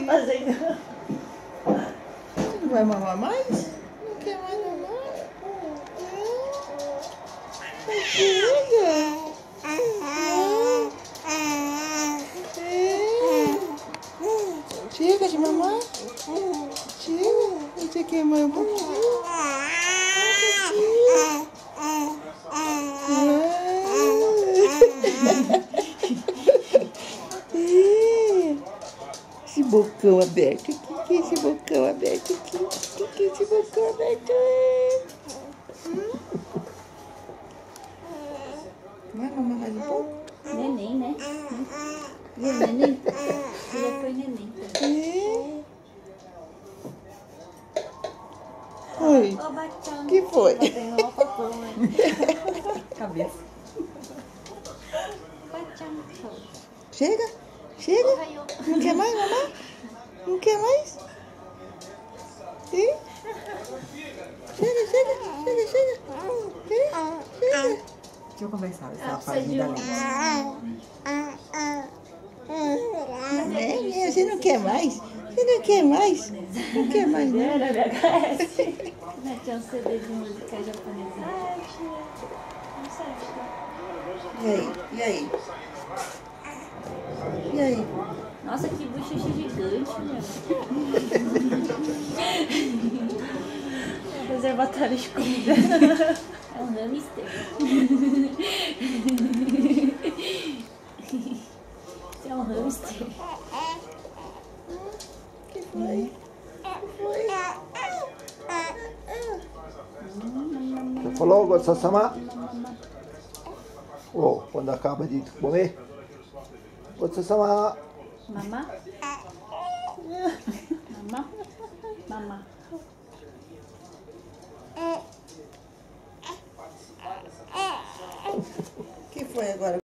tá fazendo? Não vai mamar mais? Não quer mais mamar? Não. Chega. Chega de mamar? Chega. Você quer mais um pouquinho? Bocão aberto. O que é esse bocão aberto aqui? O que é esse bocão aberto? Hum? Vai mamar mais um pouco? Neném, né? Neném? Já foi neném. É. Oi. Bachão. que foi? Né? Cabeça. Chega? Chega? Não quer mais mamar? Não quer mais? Sim? Chega, chega, chega, chega. Chega, chega. Deixa eu conversar, essa Ah, da precisa lei. É, é, você não quer mais? Você não quer mais? Não quer mais, não? Né, Tinha um CD de música japonesa. Ah, tia. Não sei, tia. E aí? E aí? E aí? Nossa, que bochecha gigante, meu. É um reservatório de comida. É um hamster. Isso é um hamster. que foi? Você falou, Gotsa-sama? Oh, quando acaba de comer? 我吃什么妈妈？妈妈？妈妈。妈